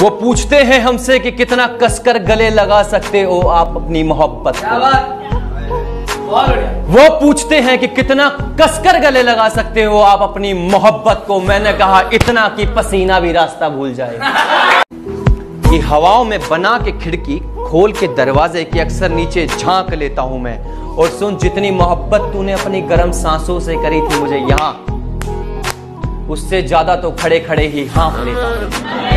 वो पूछते हैं हमसे कि कितना कसकर गले लगा सकते हो आप अपनी मोहब्बत को? वो पूछते हैं कि कितना कसकर गले लगा सकते हो आप अपनी मोहब्बत को? मैंने कहा इतना कि पसीना भी रास्ता भूल जाए। कि हवाओं में बना के खिड़की खोल के दरवाजे के अक्सर नीचे झाँक लेता हूँ मैं। और सुन जितनी मोहब्बत तूने अपनी गर्म सांसों से करी थी मुझे यहाँ उससे ज़्यादा तो खड़े खड़े ही हाँफ लेता हूँ।